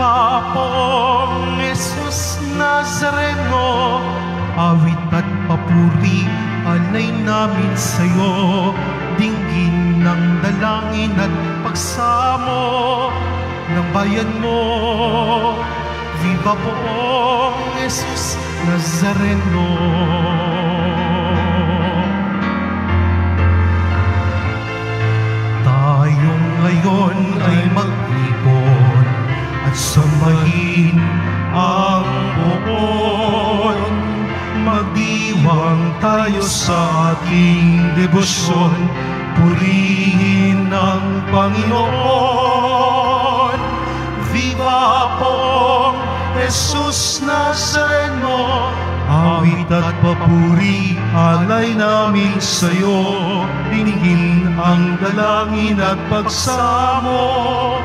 Viva pong Jesus Nazareno, awit at papuri, alay namin sa'yo, dinggin ng dalangin at pagsamo ng bayan mo. Viva pong Jesus Nazareno. Tayong ngayon ay maglipon at sambahin ang buon. Magdiwang tayo sa ating debosyon, purihin ang Panginoon. Viva pong Jesus Nazareno, awit at papuri, alay namin sa'yo. Dinigin ang dalangin at pagsamo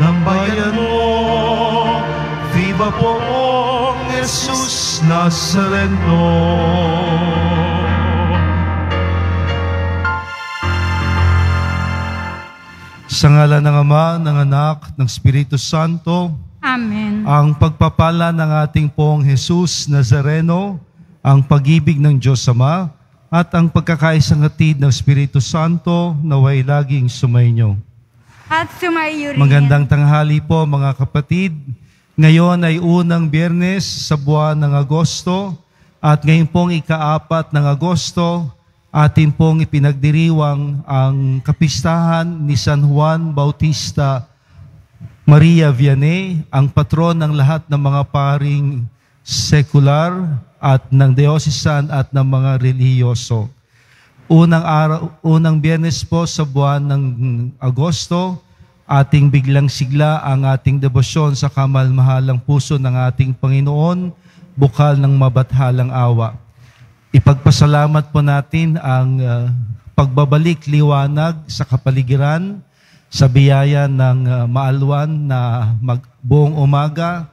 ng bayan mo. Viva pong Jesus Nazareno. Sa ngala ng Ama, ng Anak, ng Espiritu Santo, Amen. ang pagpapala ng ating pong Jesus Nazareno, ang pag-ibig ng Diyos Ama, at ang pagkakaisang hatid ng Espiritu Santo naway laging sumainyo. At sumayo rin. Magandang tanghali po mga kapatid. Ngayon ay unang biyernes sa buwan ng Agosto at ngayon pong ikaapat ng Agosto, atin pong ipinagdiriwang ang kapistahan ni San Juan Bautista Maria Vianney, ang patron ng lahat ng mga paring sekular at ng diocesan at ng mga relihiyoso. Unang araw, unang biyernes po sa buwan ng Agosto, ating biglang sigla ang ating debosyon sa kamalmahalang puso ng ating Panginoon, bukal ng mabathalang awa. Ipagpasalamat po natin ang uh, pagbabalik liwanag sa kapaligiran, sa biyaya ng uh, maalwan na mag, buong umaga,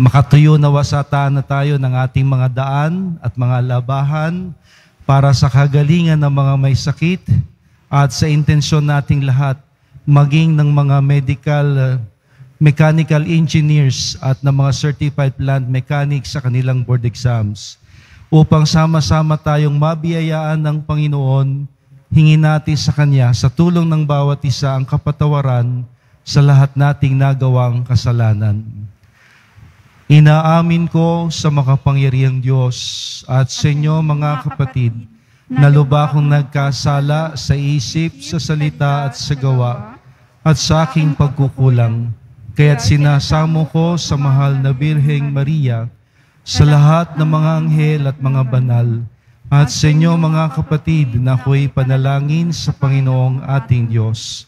makatuyo na wasata na tayo ng ating mga daan at mga labahan para sa kagalingan ng mga may sakit at sa intensyon nating lahat maging ng mga medical uh, mechanical engineers at ng mga certified plant mechanics sa kanilang board exams upang sama-sama tayong mabiyayaan ng Panginoon, hingin natin sa Kanya sa tulong ng bawat isa ang kapatawaran sa lahat nating nagawang kasalanan. Inaamin ko sa makapangyarihang Diyos at sa inyo mga kapatid, na lubha kong nagkasala sa isip, sa salita at sa gawa, at sa aking pagkukulang. Kaya't sinasamo ko sa mahal na Birheng Maria, sa lahat ng mga anghel at mga banal, at sa inyo mga kapatid na ako'y panalangin sa Panginoong ating Diyos.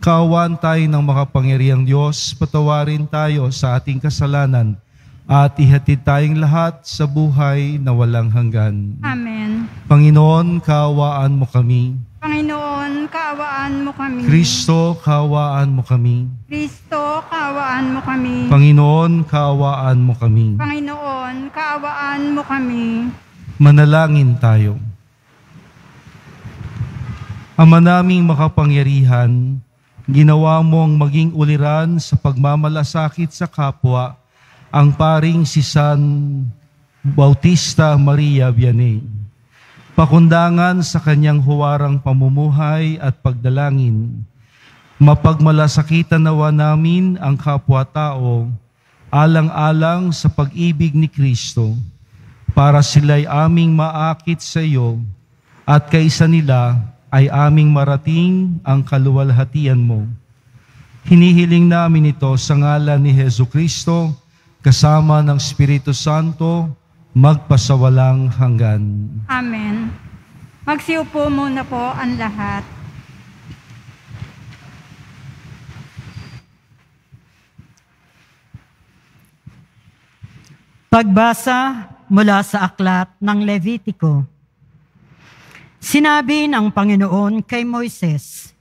Kaawaan tayo ng makapangyarihang Diyos, patawarin tayo sa ating kasalanan, at ihatid tayong lahat sa buhay na walang hanggan. Amen. Panginoon, kaawaan mo kami. Panginoon, kaawaan mo kami. Kristo, kaawaan mo kami. Kristo, kaawaan mo kami. Panginoon, kaawaan mo kami. Panginoon, kaawaan mo kami. Manalangin tayo. Ama naming makapangyarihan, ginawa mong maging uliran sa pagmamalasakit sa kapwa ang paring si San Bautista Maria Vianney. Pakundangan sa kanyang huwarang pamumuhay at pagdalangin, mapagmalasakitan nawa namin ang kapwa-tao alang-alang sa pag-ibig ni Kristo para sila'y aming maakit sa iyo at kaisa nila ay aming marating ang kaluwalhatian mo. Hinihiling namin ito sa ngalan ni Heso Kristo, kasama ng Espiritu Santo, magpasawalang hanggan. Amen. Magsiupo muna po ang lahat. Pagbasa mula sa aklat ng Levitico. Sinabi ng Panginoon kay Moises,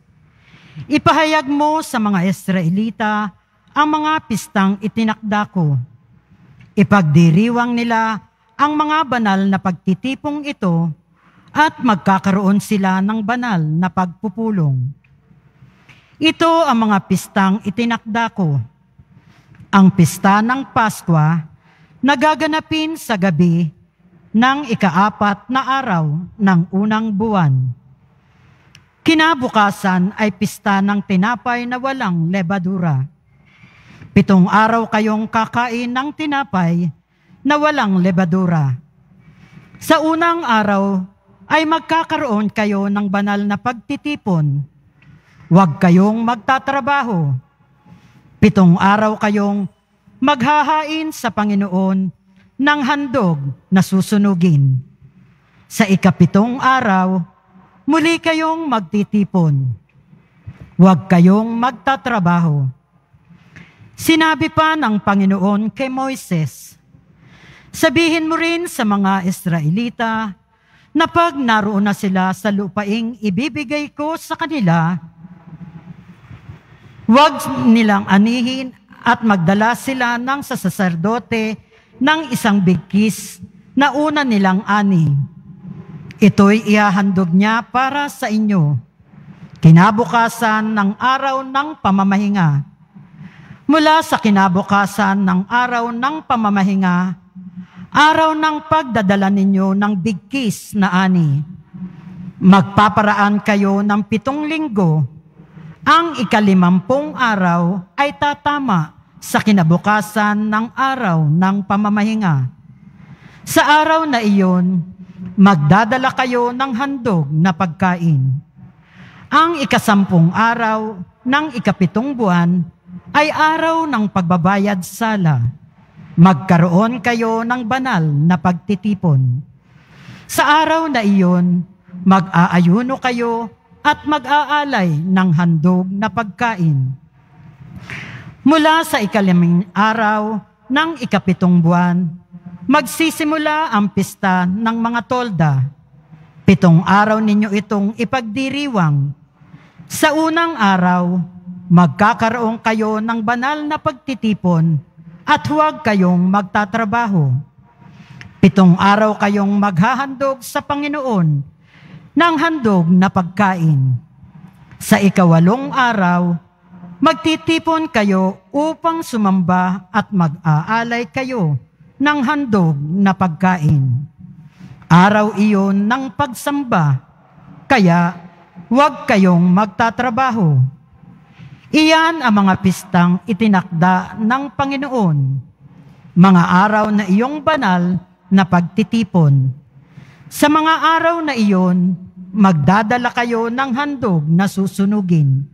Ipahayag mo sa mga Israelita ang mga pistang itinakda ko. Ipagdiriwang nila ang mga banal na pagtitipong ito at magkakaroon sila ng banal na pagpupulong. Ito ang mga pistang itinakda ko. Ang pista ng Paskwa nagaganapin sa gabi ng ikaapat na araw ng unang buwan. Kinabukasan ay pista ng tinapay na walang lebadura. Pitong araw kayong kakain ng tinapay na walang lebadura. Sa unang araw ay magkakaroon kayo ng banal na pagtitipon. Huwag kayong magtatrabaho. Pitong araw kayong maghahain sa Panginoon ng handog na susunugin. Sa ikapitong araw, muli kayong magtitipon. Huwag kayong magtatrabaho. Sinabi pa ng Panginoon kay Moises, Sabihin mo rin sa mga Israelita na pag naroon na sila sa lupaing ibibigay ko sa kanila, huwag nilang anihin at magdala sila ng sasaserdote ng isang bigkis na una nilang ani. Ito'y ihahandog niya para sa inyo. Kinabukasan ng araw ng pamamahinga. Mula sa kinabukasan ng araw ng pamamahinga, araw ng pagdadala ninyo ng bigkis na ani. Magpaparaan kayo ng pitong linggo. Ang ikalimampung araw ay tatama sa kinabukasan ng araw ng pamamahinga. Sa araw na iyon, magdadala kayo ng handog na pagkain. Ang ikasampung araw ng ikapitong buwan ay araw ng pagbabayad sala magkaroon kayo ng banal na pagtitipon. Sa araw na iyon, mag-aayuno kayo at mag-aalay ng handog na pagkain. Mula sa ikaliming araw ng ikapitong buwan, magsisimula ang pista ng mga tolda. Pitong araw ninyo itong ipagdiriwang. Sa unang araw, magkakaroon kayo ng banal na pagtitipon at huwag kayong magtatrabaho. Pitong araw kayong maghahandog sa Panginoon ng handog na pagkain. Sa ikawalong araw, magtitipon kayo upang sumamba at mag-aalay kayo ng handog na pagkain. Araw iyon ng pagsamba, kaya huwag kayong magtatrabaho Iyan ang mga pistang itinakda ng Panginoon, mga araw na iyong banal na pagtitipon. Sa mga araw na iyon, magdadala kayo ng handog na susunugin,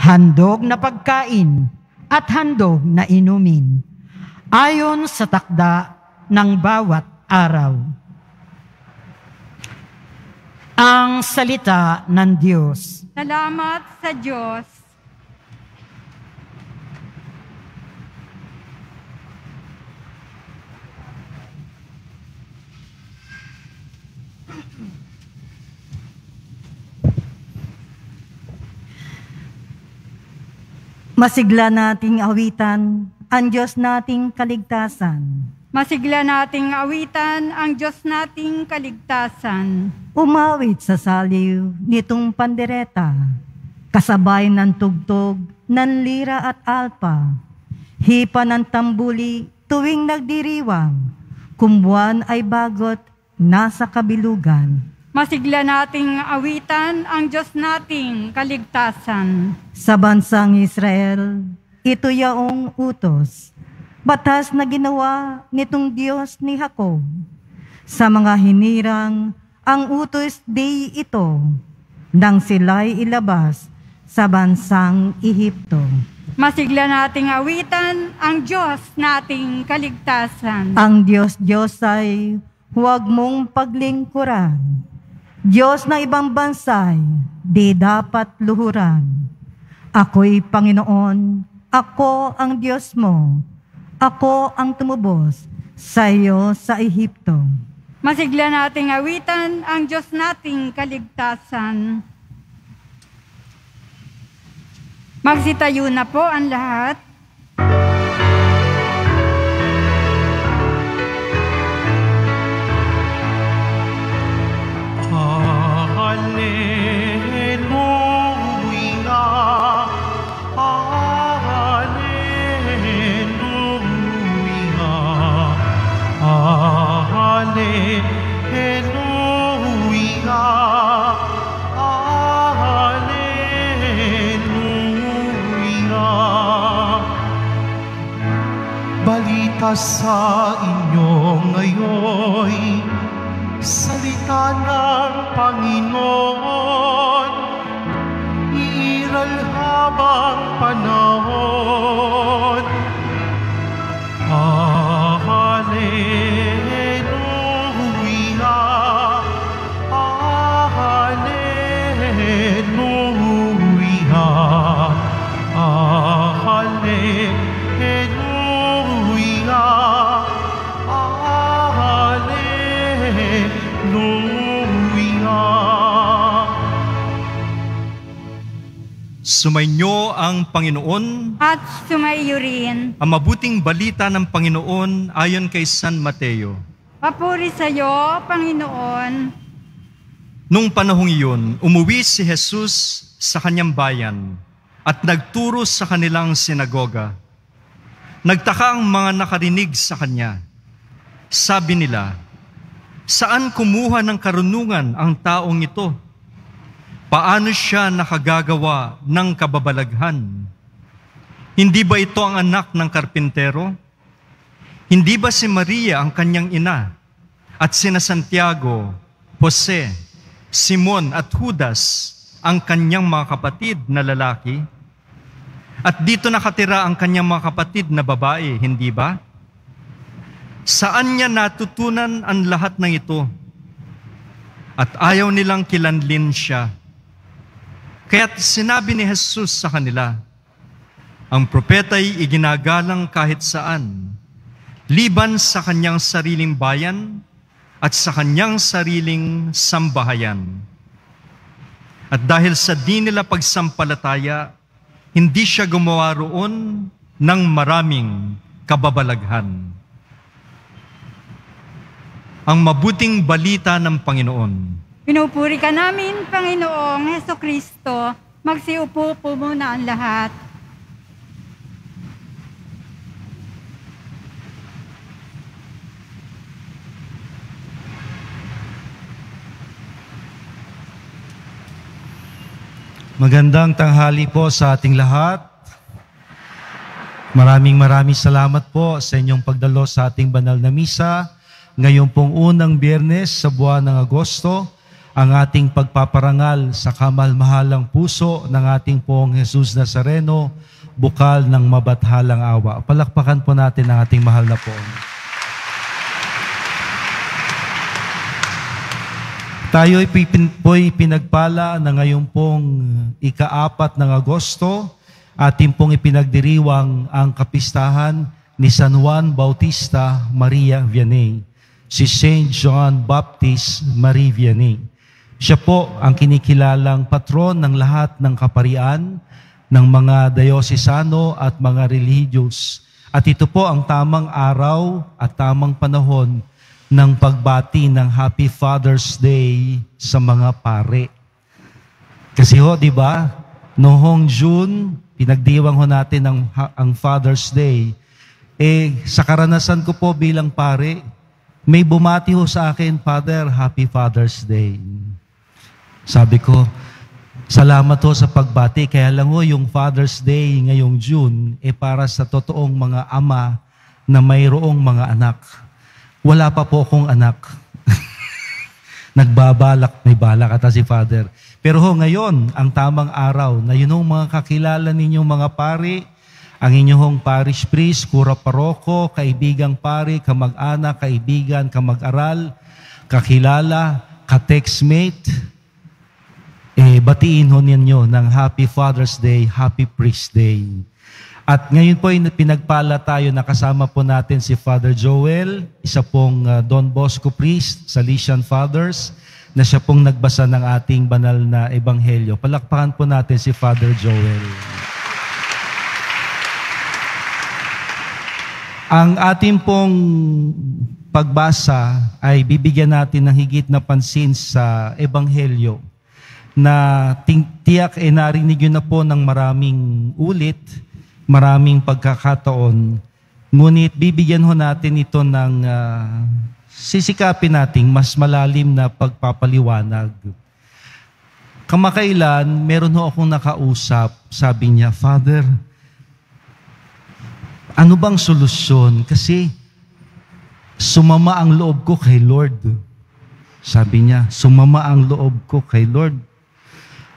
handog na pagkain, at handog na inumin, ayon sa takda ng bawat araw. Ang salita ng Diyos. Salamat sa Diyos. Masigla nating awitan ang Diyos nating kaligtasan. Masigla nating awitan ang Diyos nating kaligtasan. Umawit sa saliw nitong pandereta, kasabay ng tugtog ng lira at alpa, hipa ng tambuli tuwing nagdiriwang, kumbuan ay bagot nasa kabilugan Masigla nating awitan ang Diyos nating kaligtasan. Sa bansang Israel, ito yaong utos, batas na ginawa nitong Diyos ni Jacob. Sa mga hinirang, ang utos di ito, nang sila'y ilabas sa bansang Ehipto. Masigla nating awitan ang Diyos nating kaligtasan. Ang Diyos Diyos ay huwag mong paglingkuran Diyos ng ibang bansay, di dapat luhuran. Ako'y Panginoon, ako ang Diyos mo. Ako ang tumubos sa iyo sa Ehipto. Masigla nating awitan ang Diyos nating kaligtasan. Magsitayo na po ang lahat. Balita sa inyo ngayon, salita ng Panginoon, iiral habang panahon. Sumainyo ang Panginoon, At sumaiyo rin. ang mabuting balita ng Panginoon ayon kay San Mateo. Papuri sa iyo, Panginoon. Nung panahong iyon, umuwi si Jesus sa kanyang bayan at nagturo sa kanilang sinagoga. Nagtaka ang mga nakarinig sa kanya. Sabi nila, saan kumuha ng karunungan ang taong ito? Paano siya nakagagawa ng kababalaghan? Hindi ba ito ang anak ng karpintero? Hindi ba si Maria ang kanyang ina? At sina Santiago, Jose, Simon at Judas ang kanyang mga kapatid na lalaki? At dito nakatira ang kanyang mga kapatid na babae, hindi ba? Saan niya natutunan ang lahat ng ito? At ayaw nilang kilanlin siya. Kaya't sinabi ni Jesus sa kanila, ang propeta'y iginagalang kahit saan, liban sa kanyang sariling bayan at sa kanyang sariling sambahayan. At dahil sa di nila pagsampalataya, hindi siya gumawa roon ng maraming kababalaghan. Ang mabuting balita ng Panginoon. Pinupuri ka namin, Panginoong Heso Kristo. Magsiupo po muna ang lahat. Magandang tanghali po sa ating lahat. Maraming maraming salamat po sa inyong pagdalo sa ating banal na misa. Ngayon pong unang biyernes sa buwan ng Agosto, ang ating pagpaparangal sa kamalmahalang puso ng ating pong Jesus Nazareno, bukal ng mabathalang awa. Palakpakan po natin ang ating mahal na poong. Tayo po'y pinagpala na ngayon pong ikaapat ng Agosto, ating pong ipinagdiriwang ang kapistahan ni San Juan Bautista Maria Vianney, si Saint John Baptist Marie Vianney. Siya po ang kinikilalang patron ng lahat ng kaparian, ng mga dayosisano at mga religious. At ito po ang tamang araw at tamang panahon ng pagbati ng Happy Father's Day sa mga pare. Kasi ho, di ba, noong June, pinagdiwang ho natin ang, ang Father's Day. Eh, sa karanasan ko po bilang pare, may bumati ho sa akin, Father, Happy Father's Day. Sabi ko, salamat ho sa pagbati. Kaya lang ho, yung Father's Day ngayong June, eh para sa totoong mga ama na mayroong mga anak. Wala pa po akong anak. Nagbabalak, may balak ata si Father. Pero ho, ngayon, ang tamang araw na yun mga kakilala ninyong mga pari, ang inyong parish priest, kura paroko, kaibigang pari, kamag-anak, kaibigan, kamag-aral, kakilala, ka-textmate, eh, batiin ho ninyo ng Happy Father's Day, Happy Priest Day. At ngayon po ay pinagpala tayo na kasama po natin si Father Joel, isa pong uh, Don Bosco priest, Salesian Fathers, na siya pong nagbasa ng ating banal na ebanghelyo. Palakpakan po natin si Father Joel. Ang ating pong pagbasa ay bibigyan natin ng higit na pansin sa ebanghelyo na tiyak ay narinig yun na po ng maraming ulit, maraming pagkakataon. Ngunit bibigyan ho natin ito ng ah, sisikapin nating mas malalim na pagpapaliwanag. Kamakailan, meron ho akong nakausap, sabi niya, Father, ano bang solusyon? Kasi sumama ang loob ko kay Lord. Sabi niya, sumama ang loob ko kay Lord.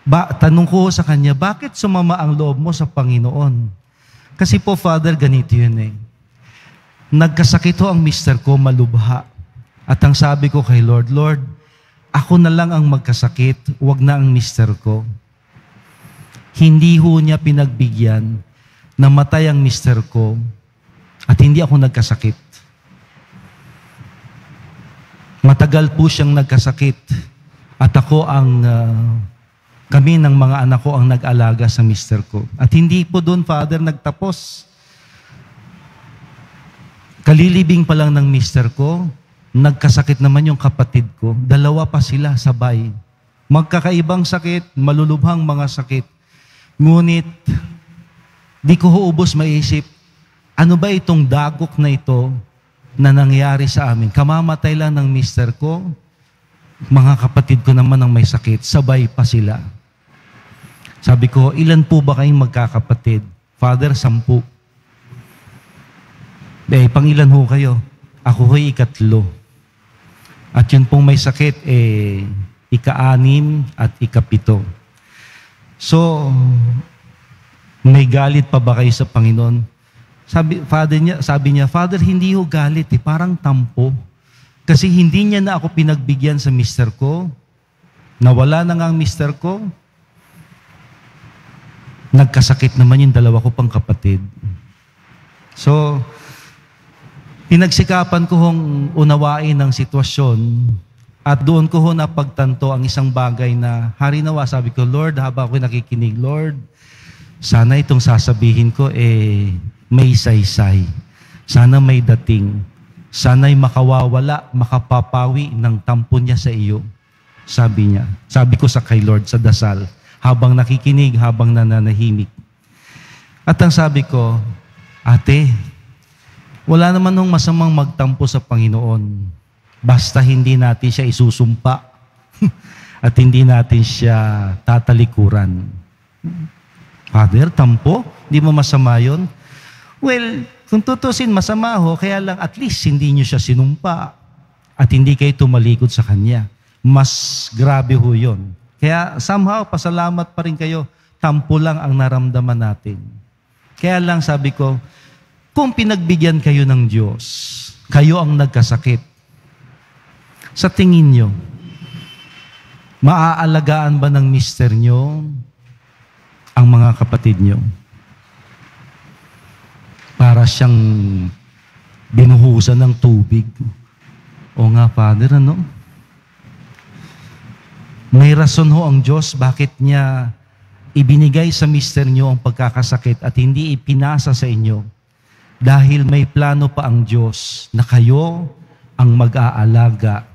Ba, tanong ko sa kanya, bakit sumama ang loob mo sa Panginoon? Kasi po, Father, ganito yun eh. Nagkasakit ho ang mister ko, malubha. At ang sabi ko kay Lord, Lord, ako na lang ang magkasakit, wag na ang mister ko. Hindi ho niya pinagbigyan namatay ang mister ko at hindi ako nagkasakit. Matagal po siyang nagkasakit at ako ang uh, kami ng mga anak ko ang nag-alaga sa mister ko. At hindi po doon, Father, nagtapos. Kalilibing pa lang ng mister ko, nagkasakit naman yung kapatid ko. Dalawa pa sila sabay. Magkakaibang sakit, malulubhang mga sakit. Ngunit, di ko huubos maisip, ano ba itong dagok na ito na nangyari sa amin? Kamamatay lang ng mister ko, mga kapatid ko naman ang may sakit, sabay pa sila. Sabi ko, ilan po ba kayong magkakapatid? Father, sampu. Eh, pang ilan ho kayo? Ako ho'y ikatlo. At yun pong may sakit, eh, ika-anim at ikapito. So, may galit pa ba kayo sa Panginoon? Sabi, father niya, sabi niya, Father, hindi ho galit eh, parang tampo. Kasi hindi niya na ako pinagbigyan sa mister ko. Nawala na nga ang mister ko. Nagkasakit naman yung dalawa ko pang kapatid. So, pinagsikapan ko hong unawain ang sitwasyon at doon ko ho napagtanto ang isang bagay na hari nawa, sabi ko, Lord, habang ako nakikinig, Lord, sana itong sasabihin ko, eh, may saysay. Sana may dating. Sana'y makawawala, makapapawi ng tampo niya sa iyo. Sabi niya. Sabi ko sa kay Lord sa dasal, habang nakikinig, habang nananahimik. At ang sabi ko, ate, wala naman nung masamang magtampo sa Panginoon. Basta hindi natin siya isusumpa at hindi natin siya tatalikuran. Father, tampo? Hindi mo masama yun? Well, kung tutusin, masama ho, kaya lang at least hindi nyo siya sinumpa at hindi kayo tumalikod sa Kanya. Mas grabe ho yun. Kaya somehow, pasalamat pa rin kayo, tampo lang ang naramdaman natin. Kaya lang sabi ko, kung pinagbigyan kayo ng Diyos, kayo ang nagkasakit, sa tingin nyo, maaalagaan ba ng mister nyo ang mga kapatid nyo. Para siyang binuhusan ng tubig. O nga, Father, ano? May rason ho ang Diyos bakit niya ibinigay sa mister nyo ang pagkakasakit at hindi ipinasa sa inyo. Dahil may plano pa ang Diyos na kayo ang mag-aalaga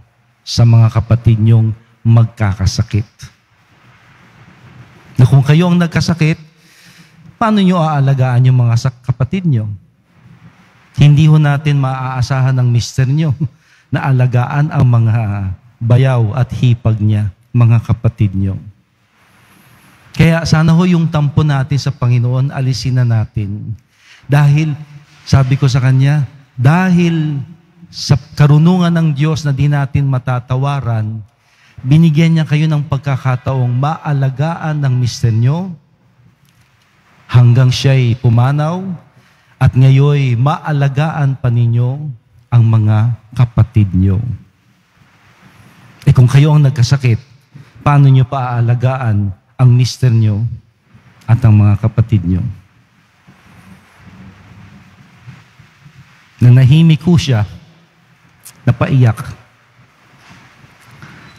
sa mga kapatid nyong magkakasakit na kung kayo ang nagkasakit, paano nyo aalagaan yung mga kapatid nyo? Hindi ho natin maaasahan ng mister nyo na alagaan ang mga bayaw at hipag niya, mga kapatid nyo. Kaya sana ho yung tampo natin sa Panginoon, alisin na natin. Dahil, sabi ko sa Kanya, dahil sa karunungan ng Diyos na di natin matatawaran, binigyan niya kayo ng pagkakataong maalagaan ng mister nyo hanggang siya'y pumanaw at ngayoy maalagaan pa ninyo ang mga kapatid nyo. Eh kung kayo ang nagkasakit, paano nyo paaalagaan ang mister nyo at ang mga kapatid nyo? Nanahimik ko siya, napaiyak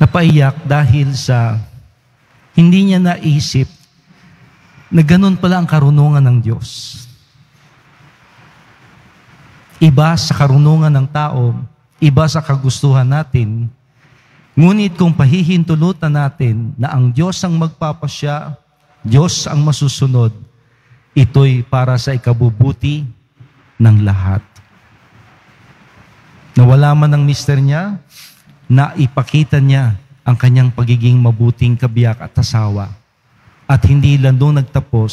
napaiyak dahil sa hindi niya naisip na ganun pala ang karunungan ng Diyos. Iba sa karunungan ng tao, iba sa kagustuhan natin, ngunit kung pahihintulutan natin na ang Diyos ang magpapasya, Diyos ang masusunod, ito'y para sa ikabubuti ng lahat. Nawala man ang mister niya, na ipakita niya ang kanyang pagiging mabuting kabiyak at asawa. At hindi lang doon nagtapos,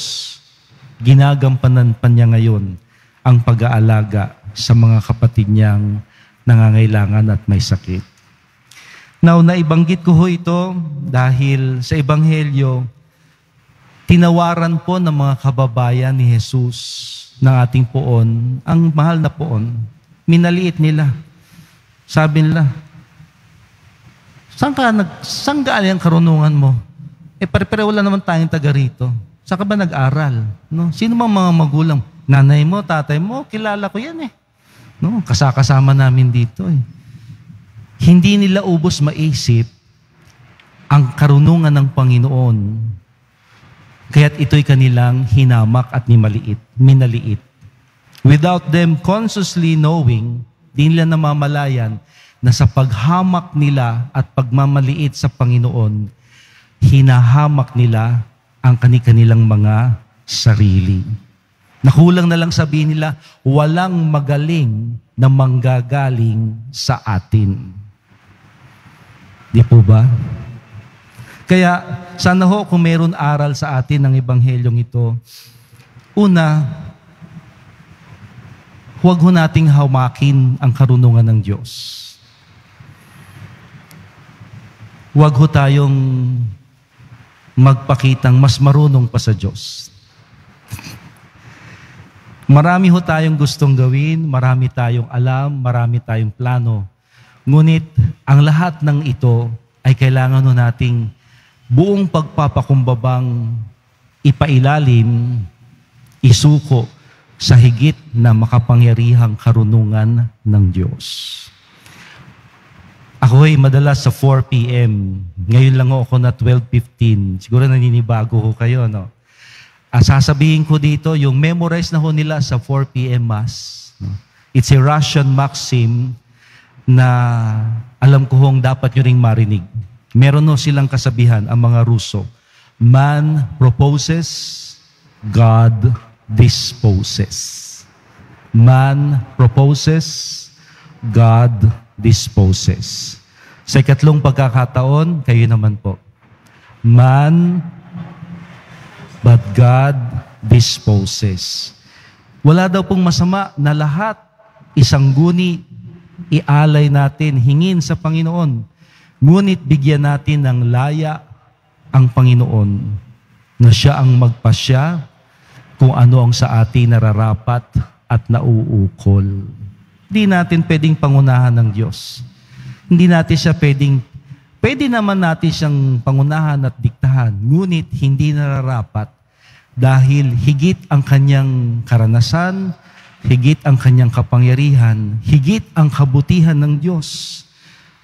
ginagampanan pa niya ngayon ang pag-aalaga sa mga kapatid niyang nangangailangan at may sakit. Now, naibanggit ko ho ito dahil sa Ebanghelyo, tinawaran po ng mga kababayan ni Jesus ng ating poon, ang mahal na poon, minaliit nila. Sabi nila, saan ka, nag, saan galing ang karunungan mo? Eh, pare-pare wala naman tayong taga rito. Saan ka ba nag-aral? No? Sino mang mga magulang? Nanay mo, tatay mo, kilala ko yan eh. No? Kasakasama namin dito eh. Hindi nila ubos maisip ang karunungan ng Panginoon Kaya't ito'y kanilang hinamak at nimaliit, minaliit. Without them consciously knowing, di nila namamalayan na sa paghamak nila at pagmamaliit sa Panginoon, hinahamak nila ang kanilang mga sarili. Nakulang na lang sabihin nila, walang magaling na manggagaling sa atin. Di po ba? Kaya sana ho kung meron aral sa atin ng Ebanghelyong ito, una, huwag ho nating hawmakin ang karunungan ng Diyos. Huwag ho tayong magpakitang mas marunong pa sa Diyos. Marami ho tayong gustong gawin, marami tayong alam, marami tayong plano. Ngunit ang lahat ng ito ay kailangan ho nating buong pagpapakumbabang ipailalim, isuko sa higit na makapangyarihang karunungan ng Diyos. Ako ay madalas sa 4 p.m. Ngayon lang ako na 12.15. Siguro naninibago ko kayo, no? Ah, sasabihin ko dito, yung memorize na ho nila sa 4 p.m. Mass. No? It's a Russian maxim na alam ko hong dapat nyo ring marinig. Meron no silang kasabihan, ang mga Ruso. Man proposes, God disposes. Man proposes, God disposes. Sa ikatlong pagkakataon, kayo naman po. Man, but God disposes. Wala daw pong masama na lahat isang guni ialay natin, hingin sa Panginoon Ngunit bigyan natin ng laya ang Panginoon na siya ang magpasya kung ano ang sa atin nararapat at nauukol. Hindi natin pwedeng pangunahan ng Diyos. Hindi natin siya pwedeng, pwede naman natin siyang pangunahan at diktahan, ngunit hindi nararapat dahil higit ang kanyang karanasan, higit ang kanyang kapangyarihan, higit ang kabutihan ng Diyos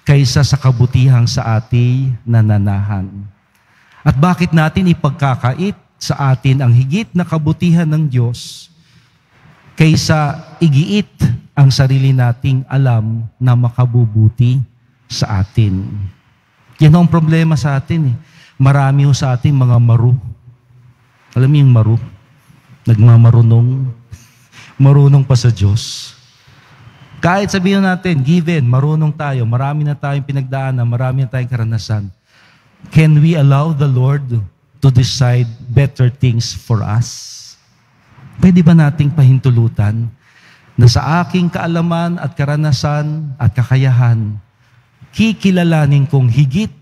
kaysa sa kabutihang sa ating nananahan. At bakit natin ipagkakait sa atin ang higit na kabutihan ng Diyos kaysa igiit ang sarili nating alam na makabubuti sa atin. Yan ang problema sa atin eh. Marami ho sa atin mga maru. Alam mo yung maru? Nagmamarunong. Marunong pa sa Diyos. Kahit sabihin natin, given, marunong tayo, marami na tayong pinagdaanan, marami na tayong karanasan, can we allow the Lord to decide better things for us? Pwede ba nating pahintulutan na sa aking kaalaman at karanasan at kakayahan, kikilalanin kong higit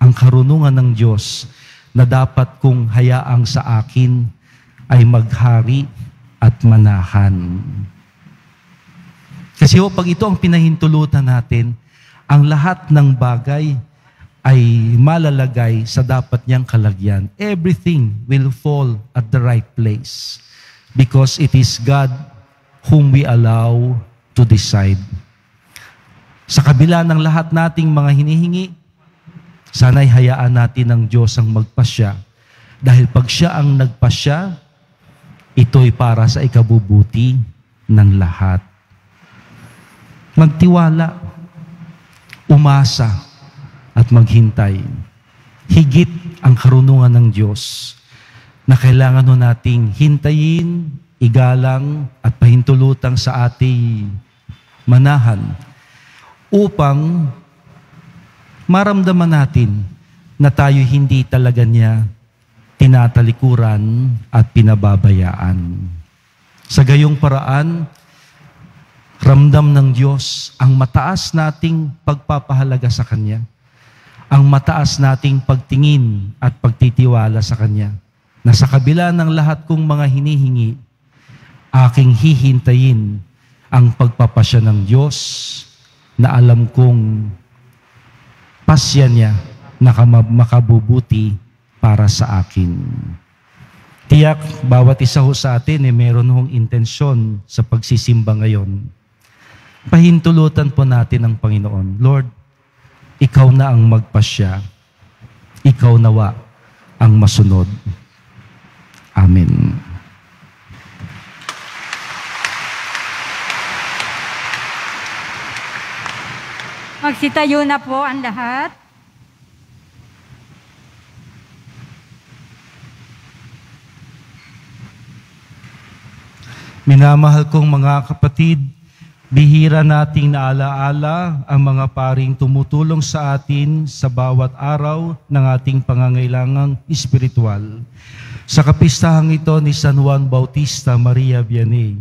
ang karunungan ng Diyos na dapat kong hayaang sa akin ay maghari at manahan. Kasi ho, pag ito ang pinahintulutan natin, ang lahat ng bagay ay malalagay sa dapat niyang kalagyan. Everything will fall at the right place because it is God whom we allow to decide. Sa kabila ng lahat nating mga hinihingi, sana'y hayaan natin ng Diyos ang magpasya. Dahil pag siya ang nagpasya, ito'y para sa ikabubuti ng lahat magtiwala, umasa, at maghintay. Higit ang karunungan ng Diyos na kailangan ho nating hintayin, igalang, at pahintulutang sa ating manahan upang maramdaman natin na tayo hindi talaga niya tinatalikuran at pinababayaan. Sa gayong paraan, ramdam ng Diyos ang mataas nating pagpapahalaga sa Kanya, ang mataas nating pagtingin at pagtitiwala sa Kanya, na sa kabila ng lahat kong mga hinihingi, aking hihintayin ang pagpapasya ng Diyos na alam kong pasya niya na makabubuti para sa akin. Tiyak, bawat isa ho sa atin eh, meron hong intensyon sa pagsisimba ngayon. Pahintulutan po natin ang Panginoon. Lord, ikaw na ang magpasya. Ikaw nawa ang masunod. Amen. Magsitayo na po ang lahat. Minamahal kong mga kapatid, bihira nating naalaala ang mga paring tumutulong sa atin sa bawat araw ng ating pangangailangang espiritual. Sa kapistahang ito ni San Juan Bautista Maria Vianney,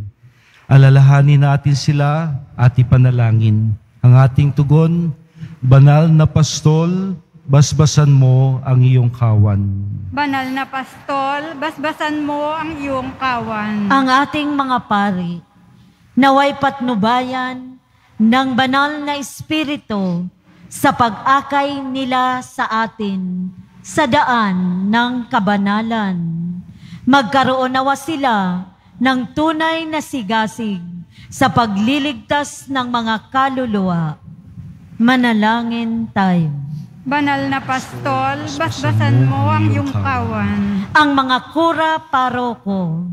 alalahanin natin sila at ipanalangin. Ang ating tugon, banal na pastol, basbasan mo ang iyong kawan. Banal na pastol, basbasan mo ang iyong kawan. ang ating mga pari, naway patnubayan ng banal na Espiritu sa pag-akay nila sa atin sa daan ng kabanalan. Magkaroon nawa sila ng tunay na sigasig sa pagliligtas ng mga kaluluwa. Manalangin tayo. Banal na pastol, basbasan mo ang iyong kawan. ang mga kura paroko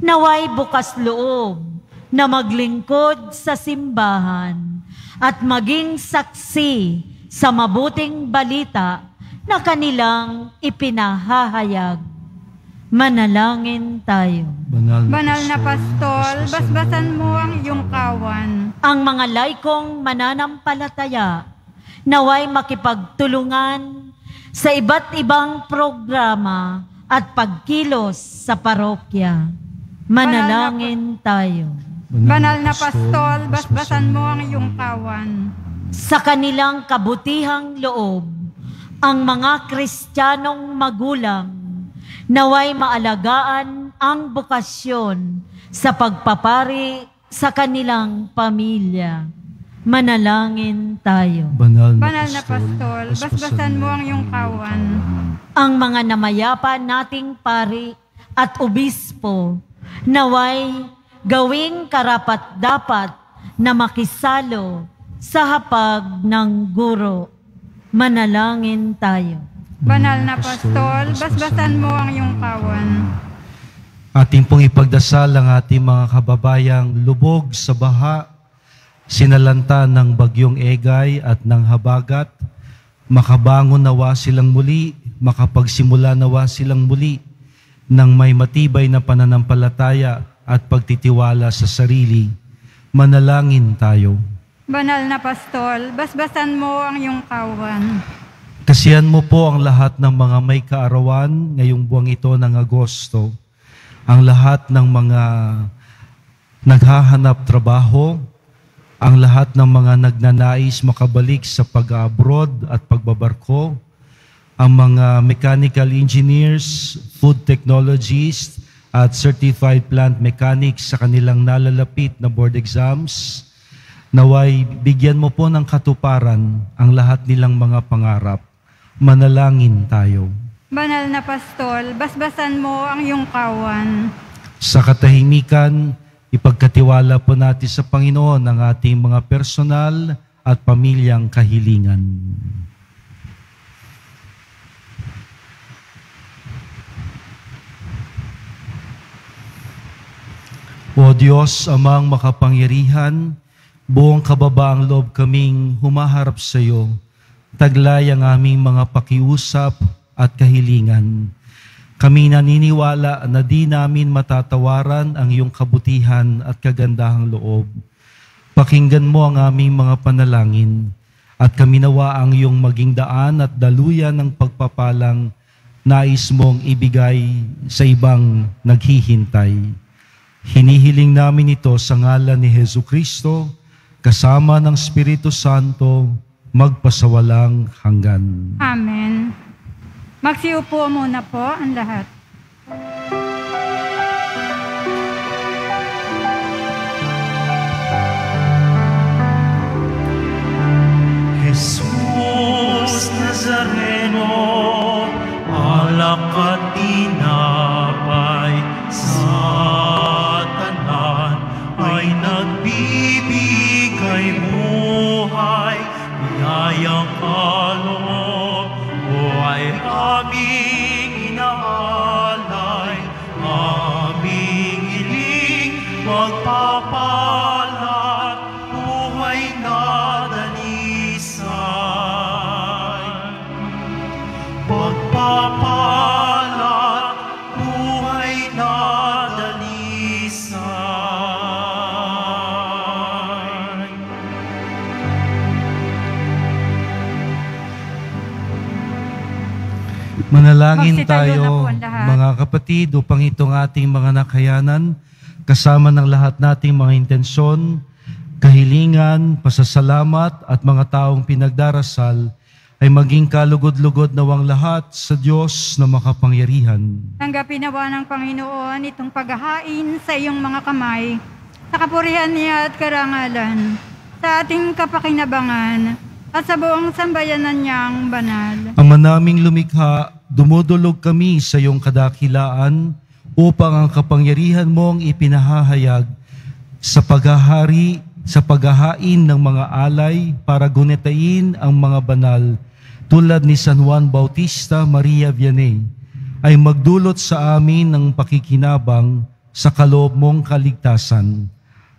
naway bukas loob na maglingkod sa simbahan at maging saksi sa mabuting balita na kanilang ipinahahayag. Manalangin tayo. Banal na, Banal na pastol, basbasan mo ang iyong kawan. Ang mga laikong mananampalataya naway makipagtulungan sa iba't ibang programa at pagkilos sa parokya. Manalangin tayo. Banal na pastol, basbasan mo ang iyong kawan. sa kanilang kabutihang loob ang mga Kristiyanong magulang naway maalagaan ang bukasyon sa pagpapari sa kanilang pamilya. Manalangin tayo. Banal na, Banal na pastol, basbasan mo ang iyong kawan. Ang mga namayapa nating pari at obispo naway gawing karapat-dapat na makisalo sa hapag ng guro. Manalangin tayo. Banal na pastol, basbasan mo ang iyong kawan. Ating pong ipagdasal ang ating mga kababayang lubog sa baha, sinalanta ng bagyong egay at ng habagat, makabangon nawa silang muli, makapagsimula nawa silang muli ng may matibay na pananampalataya at pagtitiwala sa sarili. Manalangin tayo. Banal na pastol, basbasan mo ang iyong kawan. Kasihan mo po ang lahat ng mga may kaarawan ngayong buwang ito ng Agosto. Ang lahat ng mga naghahanap trabaho, ang lahat ng mga nagnanais makabalik sa pag-abroad at pagbabarko, ang mga mechanical engineers, food technologists, at certified plant mechanics sa kanilang nalalapit na board exams, naway bigyan mo po ng katuparan ang lahat nilang mga pangarap. Manalangin tayo. Banal na pastol, basbasan mo ang iyong kawan. Sa katahimikan, ipagkatiwala po natin sa Panginoon ang ating mga personal at pamilyang kahilingan. O Diyos, amang makapangyarihan, buong kababaang loob kaming humaharap sa iyo, taglay ang aming mga pakiusap at kahilingan. Kami naniniwala na di namin matatawaran ang iyong kabutihan at kagandahang loob. Pakinggan mo ang aming mga panalangin at kami nawa ang iyong maging daan at daluyan ng pagpapalang nais mong ibigay sa ibang naghihintay. Hinihiling namin ito sa ngalan ni Heso Kristo, kasama ng Espiritu Santo, magpasawalang hanggan. Amen. Magsiupo muna po ang lahat. Manalangin tayo, mga kapatid, upang itong ating mga nakayanan, kasama ng lahat nating mga intensyon, kahilingan, pasasalamat at mga taong pinagdarasal, ay maging kalugod-lugod nawang lahat sa Diyos na makapangyarihan. Tanggapin nawa ng Panginoon itong paghahain sa iyong mga kamay, sa kapurihan niya at karangalan, sa ating kapakinabangan, at sa buong sambayanan niyang banal. Ama naming lumikha, dumudulog kami sa iyong kadakilaan upang ang kapangyarihan mong ipinahahayag sa paghahari, sa paghahain ng mga alay para gunetain ang mga banal tulad ni San Juan Bautista Maria Vianney ay magdulot sa amin ng pakikinabang sa kaloob mong kaligtasan.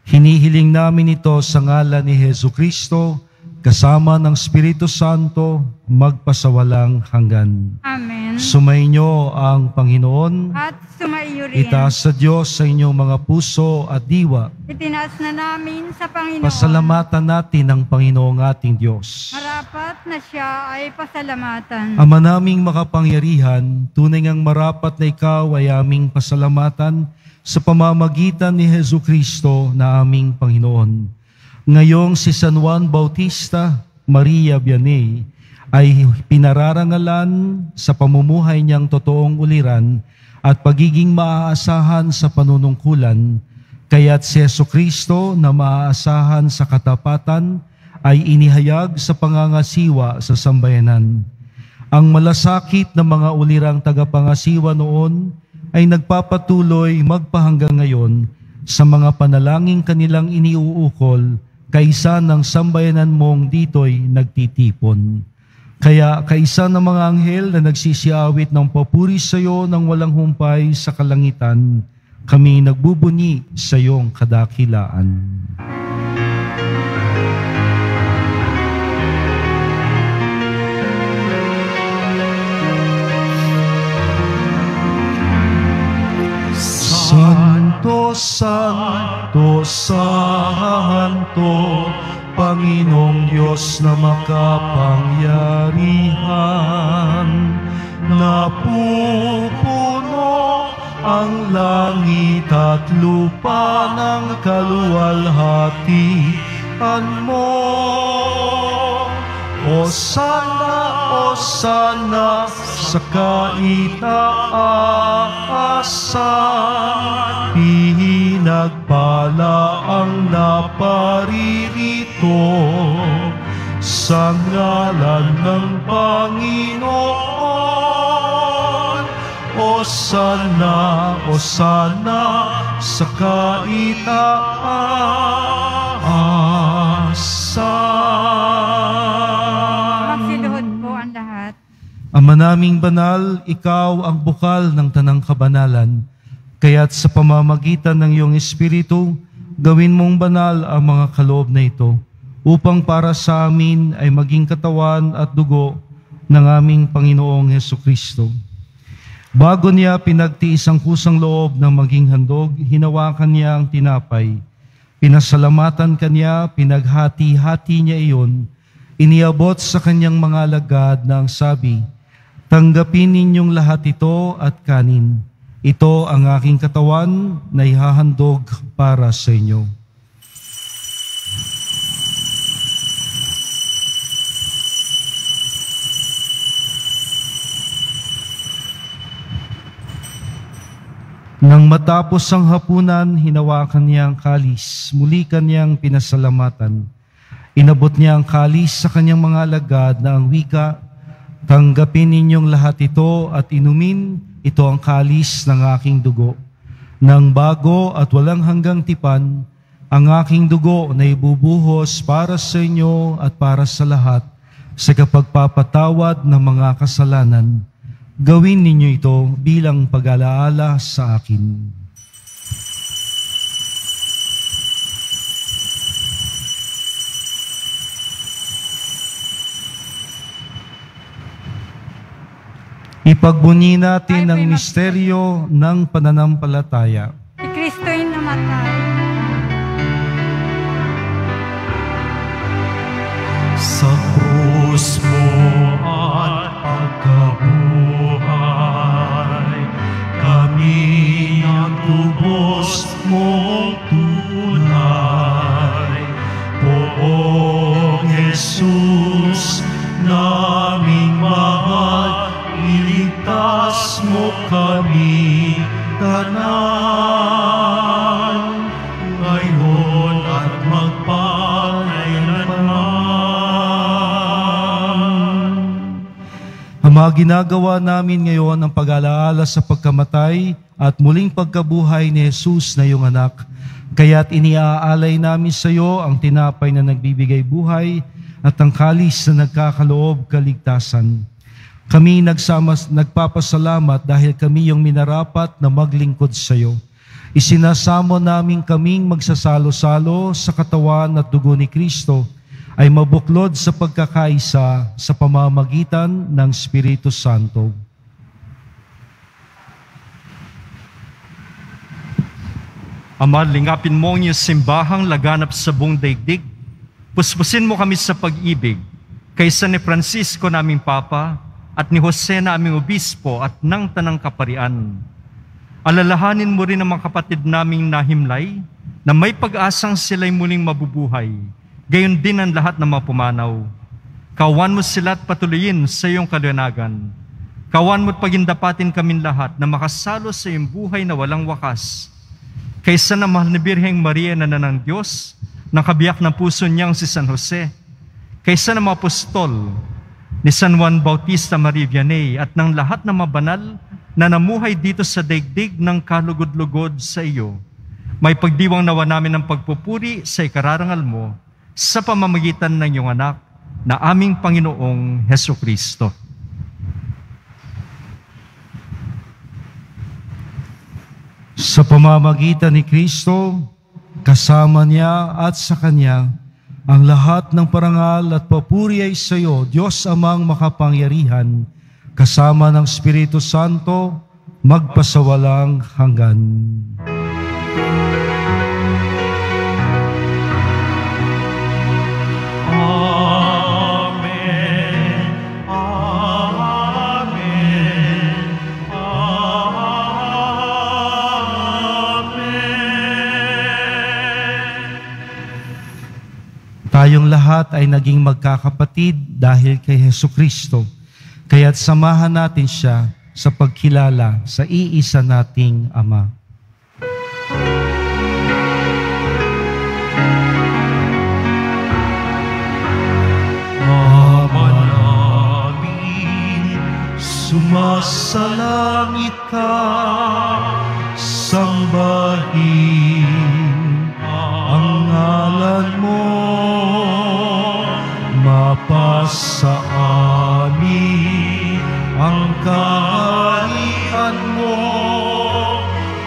Hinihiling namin ito sa ngalan ni Heso Kristo, kasama ng Espiritu Santo, magpasawalang hanggan. Amen. Sumainyo ang Panginoon, At sumaiyo rin. itaas sa Diyos sa inyong mga puso at diwa. Itinaas na namin sa Panginoon. Pasalamatan natin ang Panginoong ating Diyos. Marapat na siya ay pasalamatan. Ama naming makapangyarihan, tunay ngang marapat na ikaw ay aming pasalamatan sa pamamagitan ni Heso Kristo na aming Panginoon. Ngayong si San Juan Bautista Maria Vianney ay pinararangalan sa pamumuhay niyang totoong uliran at pagiging maaasahan sa panunungkulan, kaya't si Yeso Kristo na maaasahan sa katapatan ay inihayag sa pangangasiwa sa sambayanan. Ang malasakit ng mga ulirang tagapangasiwa noon ay nagpapatuloy magpahanggang ngayon sa mga panalangin kanilang iniuukol kaisa ng sambayanan mong dito'y nagtitipon. Kaya kaisa ng mga anghel na nagsisiawit ng papuri sa iyo ng walang humpay sa kalangitan, kami nagbubuni sa iyong kadakilaan. Santo, Santo, Santo, Panginoong Diyos na makapangyarihan, napupuno ang langit at lupa ng kaluwalhatian mo. O sana, o sana, sa kaitaasan, pinagpala ang naparirito sa ngalan ng Panginoon. O sana, o sana, sa kaitaasan. Ama naming banal, ikaw ang bukal ng tanang kabanalan. Kaya't sa pamamagitan ng iyong Espiritu, gawin mong banal ang mga kaloob na ito upang para sa amin ay maging katawan at dugo ng aming Panginoong Heso Kristo. Bago niya pinagtiis ang kusang loob ng maging handog, hinawakan niya ang tinapay. Pinasalamatan kanya, pinaghati-hati niya iyon, iniabot sa kanyang mga alagad na ang sabi, Tanggapin ninyong lahat ito at kanin. Ito ang aking katawan na ihahandog para sa inyo. Nang matapos ang hapunan, hinawakan niya ang kalis. Muli kanyang pinasalamatan. Inabot niya ang kalis sa kanyang mga alagad na ang wika, Tanggapin ninyong lahat ito at inumin, ito ang kalis ng aking dugo. Nang bago at walang hanggang tipan, ang aking dugo na ibubuhos para sa inyo at para sa lahat sa kapagpapatawad ng mga kasalanan. Gawin ninyo ito bilang pag-alaala sa akin. Ipagbunyi natin ang misteryo ng pananampalataya. Si Kristo'y namatay. Sa krus mo at pagkabuhay, kami nagtubos mong tunay. Ginagawa namin ngayon ang pag-alaala sa pagkamatay at muling pagkabuhay ni Jesus na iyong anak. Kaya't iniaalay namin sa iyo ang tinapay na nagbibigay buhay at ang kalis na nagkakaloob kaligtasan. Kami nagsama, nagpapasalamat dahil kami yung minarapat na maglingkod sa iyo. Isinasamo namin kaming magsasalo-salo sa katawan at dugo ni Kristo ay mabuklod sa pagkakaisa sa pamamagitan ng Espiritu Santo. Ama, lingapin mo ang iyong simbahang laganap sa buong daigdig. Puspusin mo kami sa pag-ibig, kaysa ni Francisco naming Papa at ni Jose na aming Obispo at ng Tanang Kaparian. Alalahanin mo rin ang mga kapatid naming nahimlay na may pag-asang sila'y muling mabubuhay, gayon din ang lahat ng mga pumanaw. Kawan mo sila at patuloyin sa iyong kaliwanagan. Kawan mo at pagindapatin kaming lahat na makasalo sa iyong buhay na walang wakas kaysa na mahal ni Birheng Maria na nanang Diyos, ng kabiyak ng puso niyang si San Jose, kaysa ng mga apostol ni San Juan Bautista Maria Vianney at ng lahat ng mga banal na namuhay dito sa daigdig ng kalugod-lugod sa iyo. May pagdiwang nawa namin ng pagpupuri sa ikararangal mo sa pamamagitan ng iyong anak na aming Panginoong Heso Kristo. Sa pamamagitan ni Kristo, kasama niya at sa Kanya, ang lahat ng parangal at papuri ay sa iyo, Diyos amang makapangyarihan, kasama ng Espiritu Santo, magpasawalang hanggan. Tayong lahat ay naging magkakapatid dahil kay Heso Kristo. Kaya't samahan natin siya sa pagkilala sa iisa nating Ama. Ama namin, sumasalangit ka, sambahin ang ngalan mo, mapasa amin ang kaharian mo,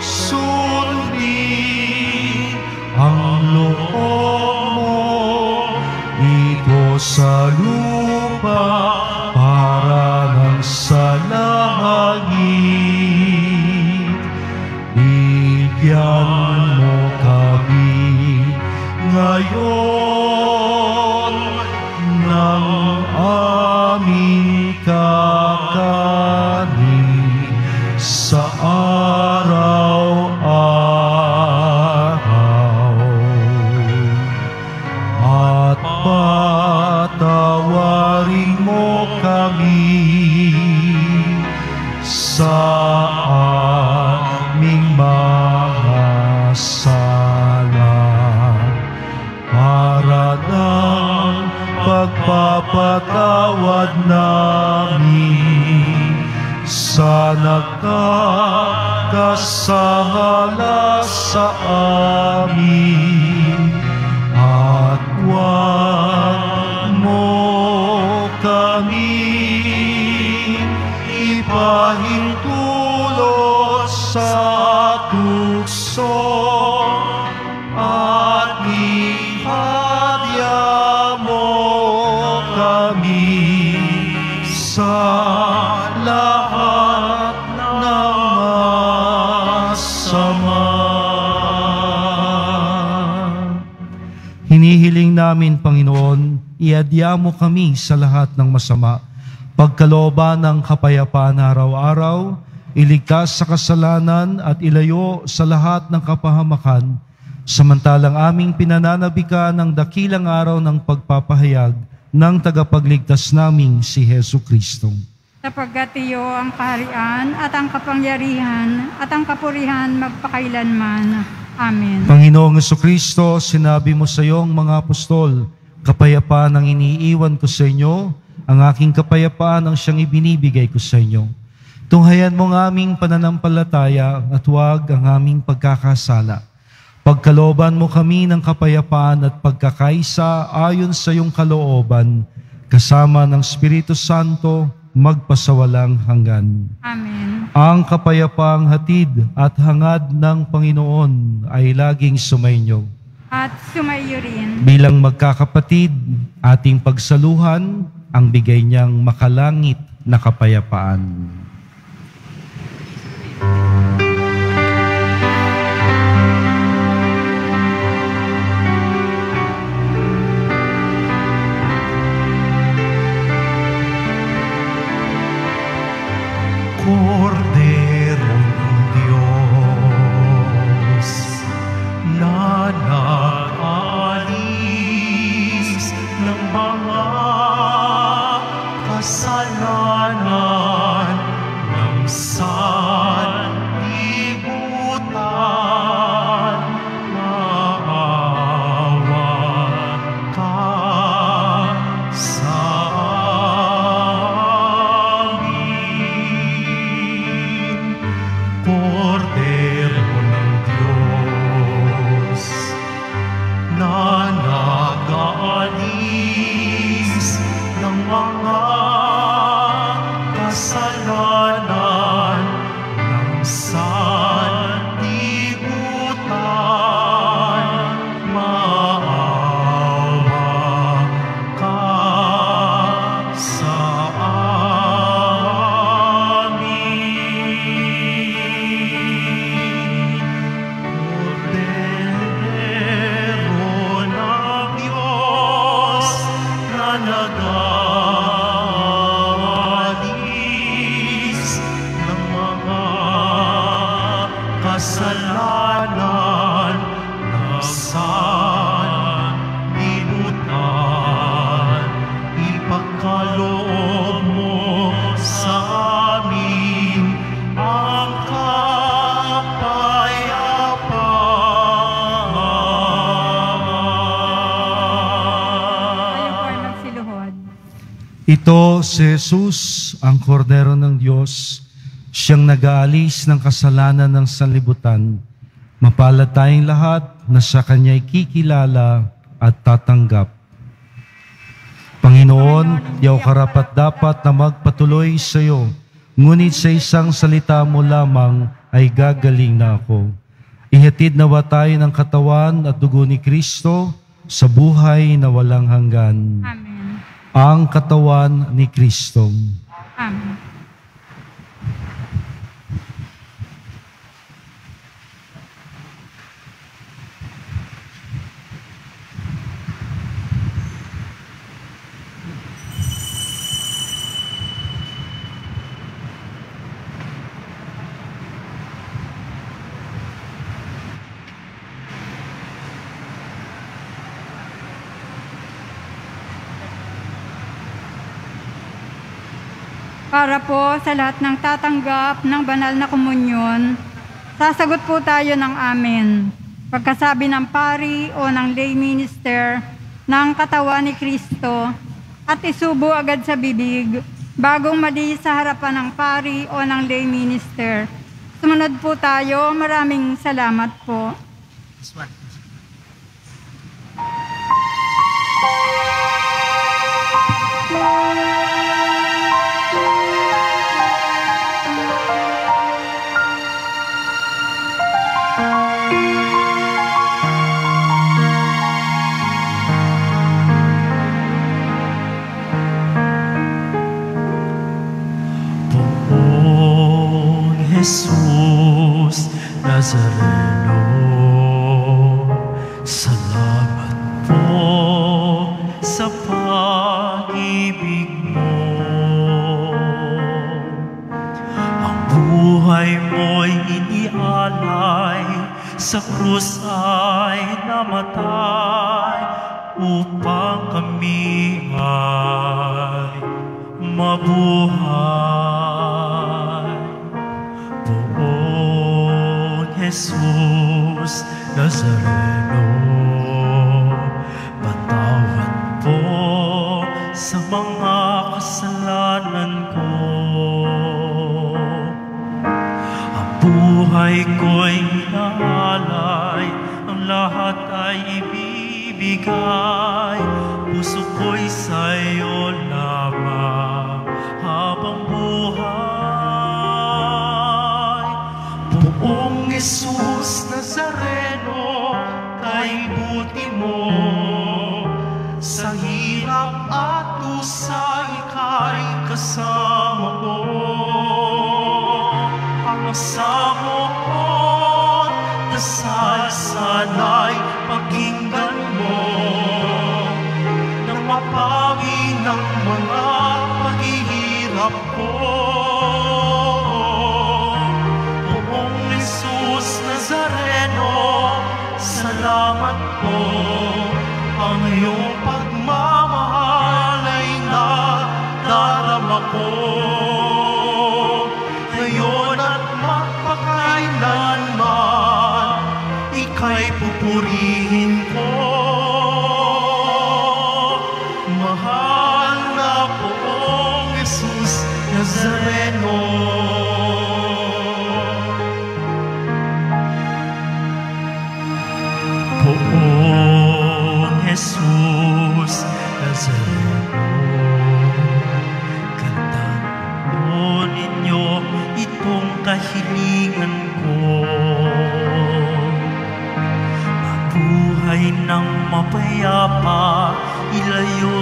sundin ang loob mo, dito sa lupa para ng sa langit. Bigyan mo kami ngayon Iadya mo kami sa lahat ng masama. Pagkalooban ng kapayapaan araw-araw, iligtas sa kasalanan at ilayo sa lahat ng kapahamakan, samantalang aming pinananabikan ng dakilang araw ng pagpapahayag ng tagapagligtas naming si Heso Kristo. Sapagkat iyo ang kaharian at ang kapangyarihan at ang kapurihan magpakailanman. Amen. Panginoong Kristo, sinabi mo sa iyong mga apostol, kapayapaan ang iniiwan ko sa inyo, ang aking kapayapaan ang siyang ibinibigay ko sa inyo. Tunghayan mo ang aming pananampalataya at huwag ang aming pagkakasala. Pagkalooban mo kami ng kapayapaan at pagkakaisa ayon sa iyong kalooban, kasama ng Espiritu Santo, magpasawalang hanggan. Amen. Ang kapayapaang hatid at hangad ng Panginoon ay laging sumainyo. At sumaiyo rin. Bilang magkakapatid, ating pagsaluhan ang bigay niyang makalangit na kapayapaan. Cordero Si Jesus, ang kordero ng Diyos, siyang nag-aalis ng kasalanan ng sanlibutan. Mapalad tayong lahat na sa Kanya'y kikilala at tatanggap. Panginoon, yaw karapat dapat na magpatuloy sa iyo, ngunit sa isang salita mo lamang ay gagaling na ako. Ihatid nawa tayo ng katawan at dugo ni Kristo sa buhay na walang hanggan Amen. Ang katawan ni Kristo. Amen. po sa lahat ng tatanggap ng banal na komunyon, sasagot po tayo ng amen. Pagkasabi ng pari o ng lay minister ng katawan ni Kristo at isubo agad sa bibig bagong mali sa harapan ng pari o ng lay minister. Sumunod po tayo. Maraming salamat po. This. Jesus Nazareno. Salamat po sa pag-ibig mo. Ang buhay mo'y inialay Sa krus ay namatay. Nazareno Patawad po sa mga kasalanan ko. Ang buhay ko'y inaalay Ang lahat ay ibibigay.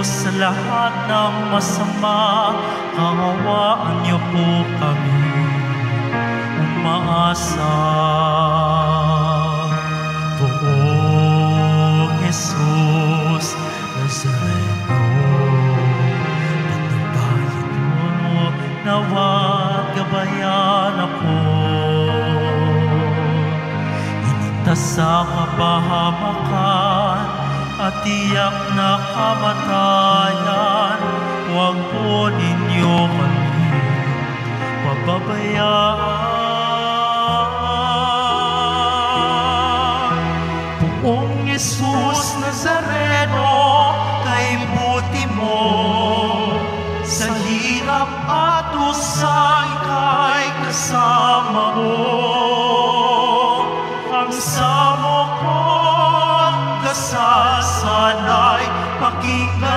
sa lahat ng masama, kawawaan niyo po kami umaasa. Poong Jesus Nazareno, patubayan mo nawa gabayan ako. Inintas sa kapahamakan at iyak na kamatayan, huwag po ninyo kami pababayaan. Lagi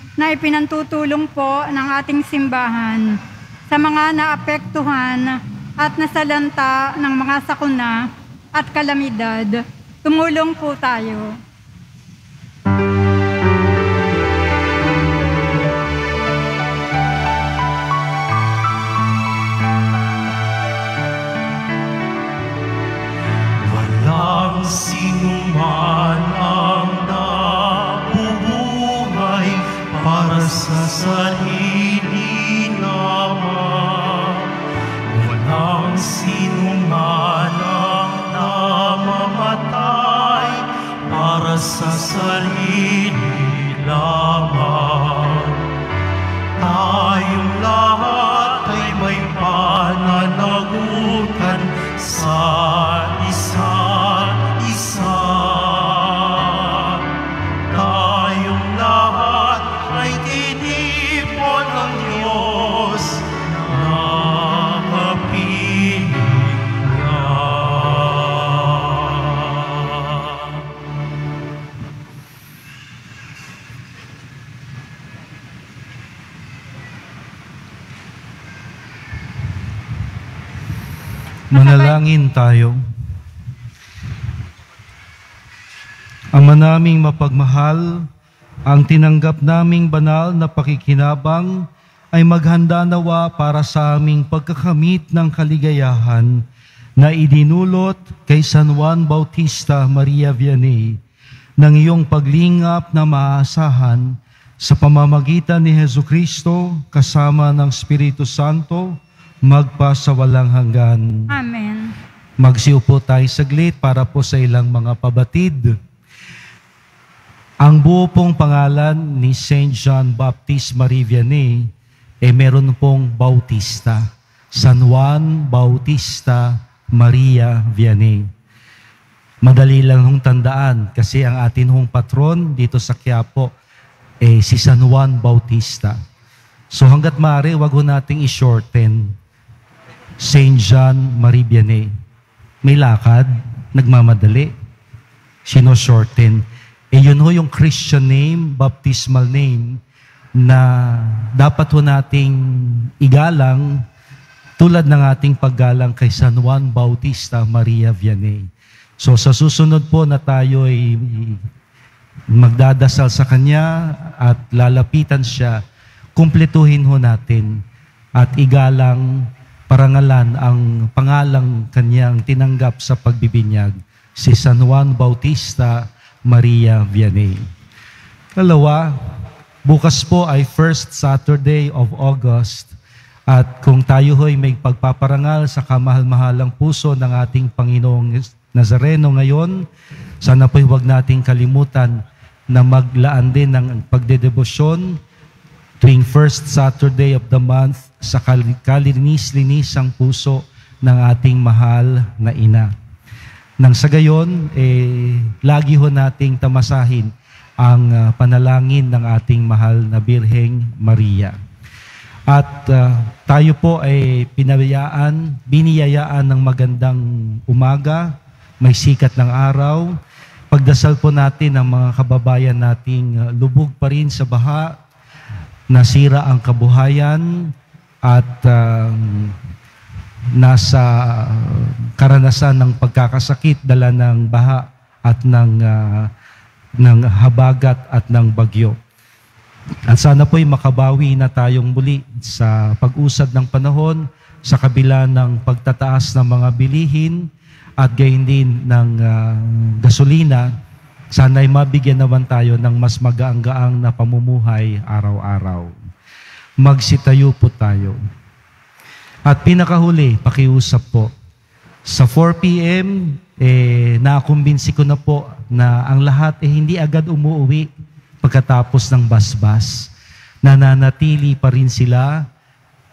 na ipinantutulong po ng ating simbahan sa mga naapektuhan at nasalanta ng mga sakuna at kalamidad. Tumulong po tayo. Walang sinuman sa sarili lamang. Walang sinuman ang namamatay para sa sarili Ama naming mapagmahal, ang tinanggap naming banal na pakikinabang ay maghanda nawa para sa aming pagkakamit ng kaligayahan na idinulot kay San Juan Bautista Maria Vianney ng iyong paglingap na maasahan sa pamamagitan ni Heso Kristo kasama ng Espiritu Santo magpa sa walang hanggan. Amen. Magsiupo tayo saglit para po sa ilang mga pabatid. Ang buo pong pangalan ni Saint John Baptist Marie Vianney, eh meron pong Bautista. San Juan Bautista Maria Vianney. Madali lang hong tandaan kasi ang atin hong patron dito sa Quiapo eh si San Juan Bautista. So hanggat maaari, wag ho nating i-shorten. Saint John Marie Vianney. May lakad, nagmamadali, sino-shorten. Eh yun ho yung Christian name, baptismal name, na dapat ho nating igalang tulad ng ating paggalang kay San Juan Bautista Maria Vianney. So sa susunod po na tayo ay magdadasal sa Kanya at lalapitan siya, kumpletuhin ho natin at igalang parangalan ang pangalang kanyang tinanggap sa pagbibinyag, si San Juan Bautista Maria Vianney. Kalawa, bukas po ay first Saturday of August at kung tayo ho'y may pagpaparangal sa kamahal-mahalang puso ng ating Panginoong Nazareno ngayon, sana po'y huwag nating kalimutan na maglaan din ng pagdedebosyon tuwing first Saturday of the month sa kal- kalinis-linisang puso ng ating mahal na ina. Nang sa gayon, eh, lagi ho nating tamasahin ang ah, panalangin ng ating mahal na Birheng Maria. At ah, tayo po ay pinayaan, biniyayaan ng magandang umaga, may sikat ng araw. Pagdasal po natin ang mga kababayan nating ah, lubog pa rin sa baha, nasira ang kabuhayan at um, nasa karanasan ng pagkakasakit dala ng baha at ng, ah, ng habagat at ng bagyo. At sana po'y makabawi na tayong muli sa pag-usad ng panahon, sa kabila ng pagtataas ng mga bilihin at gayon din ng ah, gasolina, sana'y mabigyan naman tayo ng mas magaang-gaang na pamumuhay araw-araw. Magsitayo po tayo. At pinakahuli, pakiusap po. Sa 4 p.m., eh, nakumbinsi ko na po na ang lahat eh, hindi agad umuwi pagkatapos ng basbas. Nananatili pa rin sila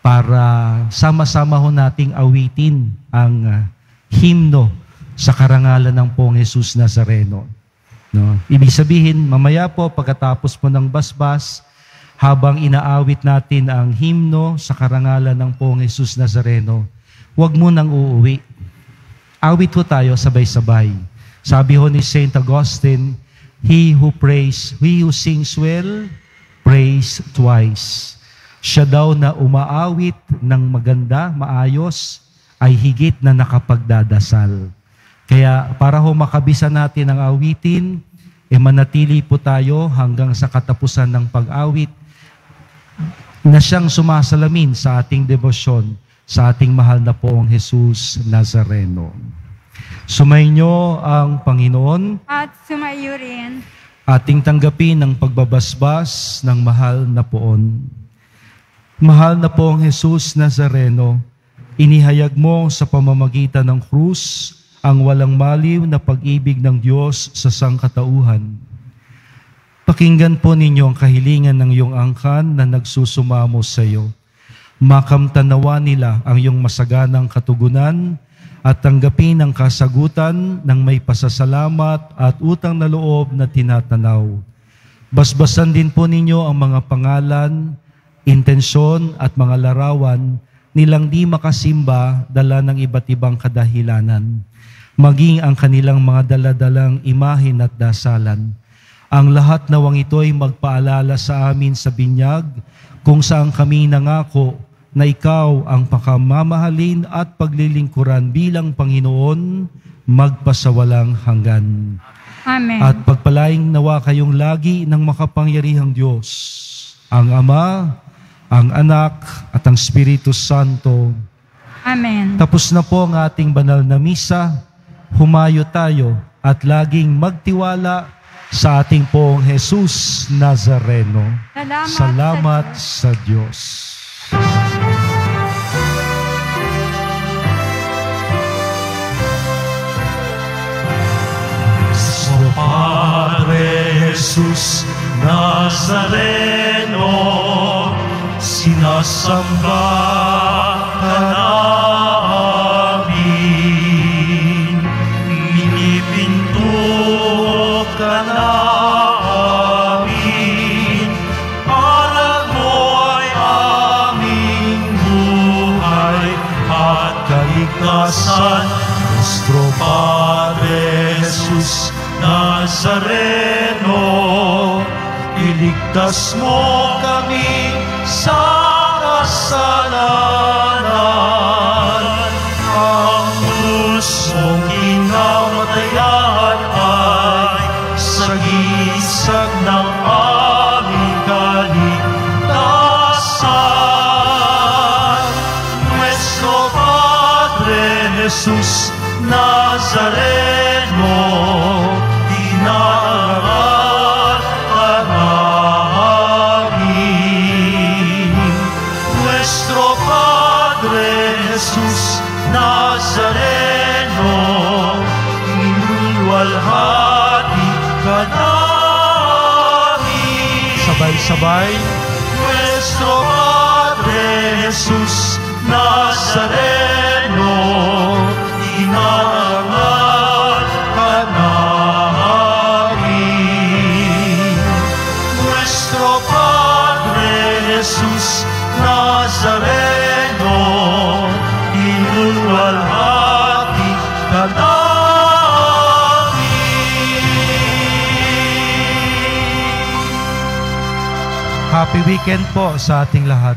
para sama-sama ho nating awitin ang ah, himno sa karangalan ng Pong Jesus Nazareno. No? Ibig sabihin, mamaya po pagkatapos po ng basbas, habang inaawit natin ang himno sa karangalan ng Pong Jesus Nazareno, huwag mo nang uuwi. Awit ho tayo sabay-sabay. Sabi ho ni St. Augustine, He who prays, he who sings well, prays twice. Siya daw na umaawit ng maganda, maayos, ay higit na nakapagdadasal. Kaya para ho makabisa natin ang awitin, e manatili po tayo hanggang sa katapusan ng pag-awit na siyang sumasalamin sa ating debosyon sa ating mahal na poong Jesus Nazareno. Sumainyo ang Panginoon At sumayo rin. ating tanggapin ang pagbabasbas ng mahal na poon. Mahal na poong Jesus Nazareno, inihayag mo sa pamamagitan ng krus ang walang maliw na pag-ibig ng Diyos sa sangkatauhan. Pakinggan po ninyo ang kahilingan ng iyong angkan na nagsusumamo sa iyo. Makamtanawa nila ang iyong masaganang katugunan at tanggapin ang kasagutan ng may pasasalamat at utang na loob na tinatanaw. Basbasan din po ninyo ang mga pangalan, intensyon at mga larawan nilang di makasimba dala ng iba't ibang kadahilanan, maging ang kanilang mga daladalang imahin at dasalan. Ang lahat nawang ito'y magpaalala sa amin sa binyag kung saan kami nangako na ikaw ang pakamamahalin at paglilingkuran bilang Panginoon magpasawalang hanggan. Amen. At pagpalaing nawa kayong lagi ng makapangyarihang Diyos, ang Ama, ang Anak, at ang Espiritu Santo. Amen. Tapos na po ang ating banal na misa, humayo tayo at laging magtiwala sa ating pong Jesus Nazareno. Salamat, Salamat sa sa Diyos. Padre Jesús Nazareno, sinasamba ka namin, iligtas mo kami sa kasalanan. Happy weekend po sa ating lahat.